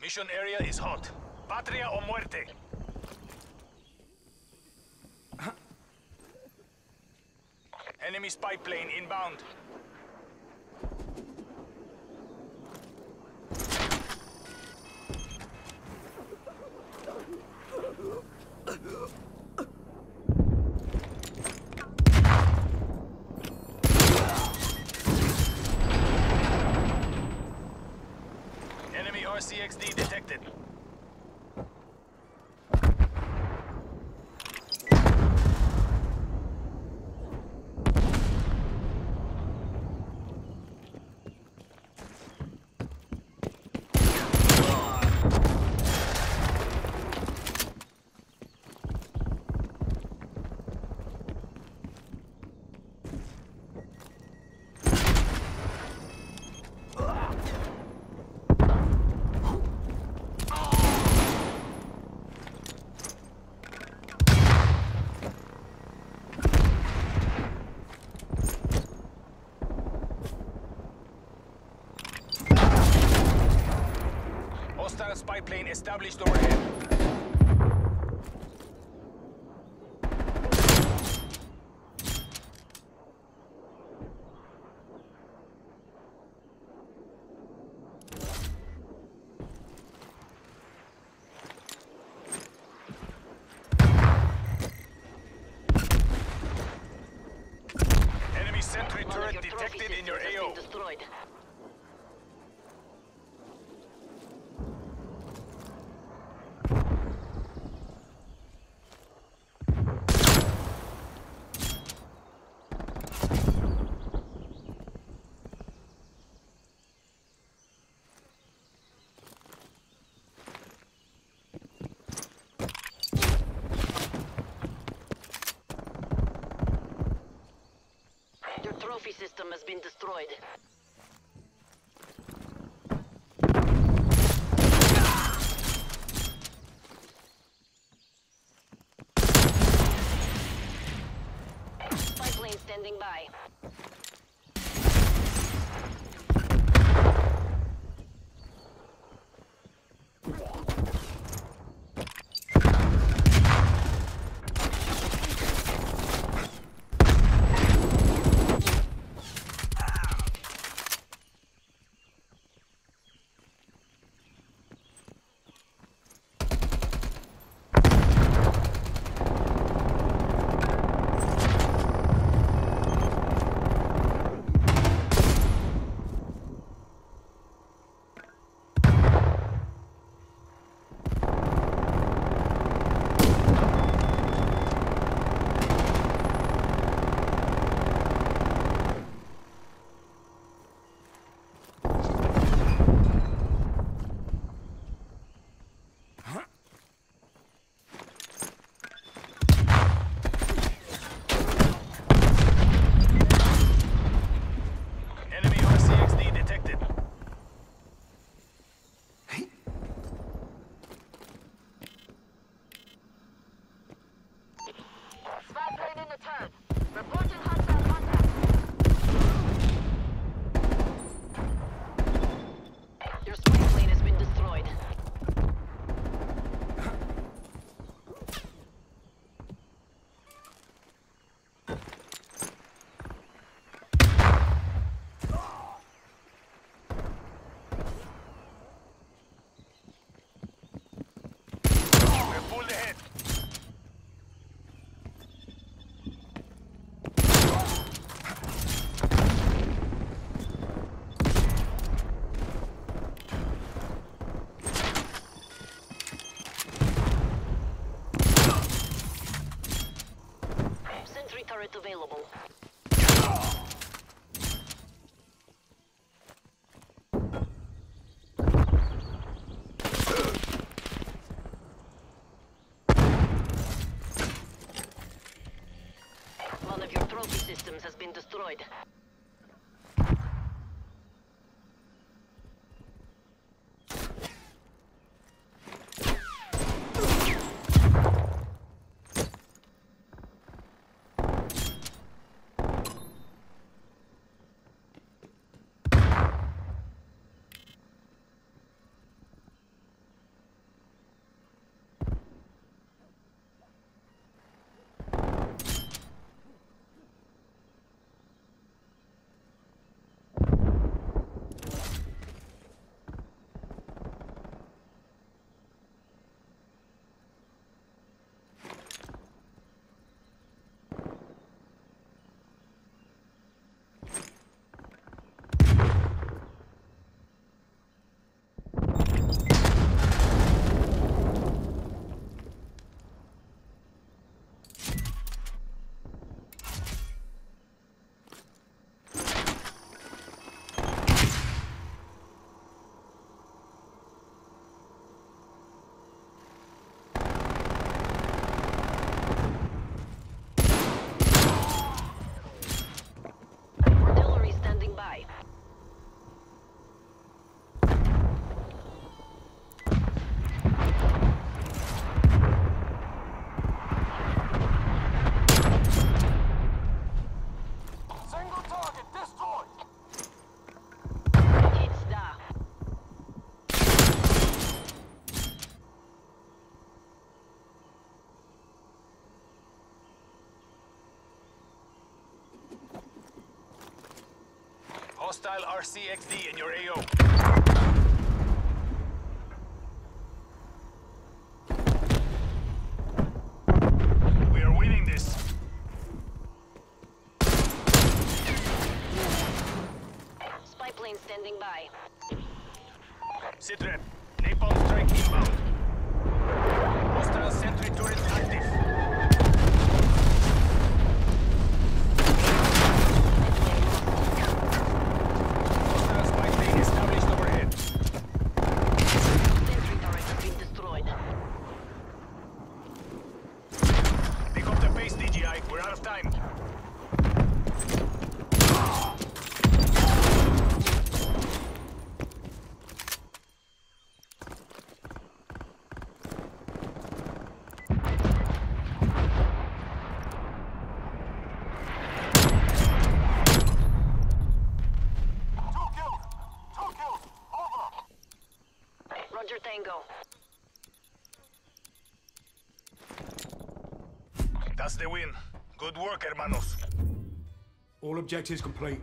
Mission area is hot. Patria o muerte. Enemy spy plane inbound. RCXD detected. Hostile spy plane established overhead. Enemy sentry turret detected in your AO. destroyed. Trophy system has been destroyed. Spy plane standing by. Turret available. One of your trophy systems has been destroyed. Hostile RCXD in your AO. We are winning this. Spy plane standing by. Citron, napalm strike inbound. Hostile sentry turret active. Hostile spy plane established overhead. Sentry turret has been destroyed. Pick up the pace, DGI. We're out of time. Roger Tango. That's the win. Good work, hermanos. All objectives complete.